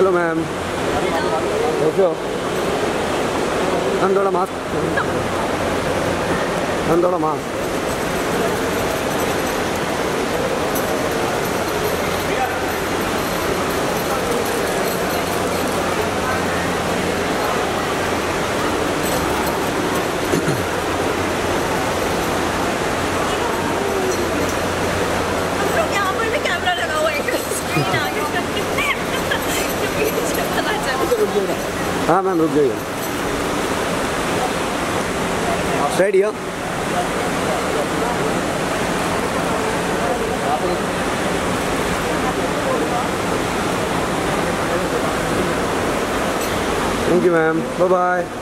Hello ma'am कैसे हो ma'am थोड़ा मास्क मैम थोड़ा मास्क यहाँ हाँ मैम रुक जाइए side yo Thank you, ma'am. Bye-bye.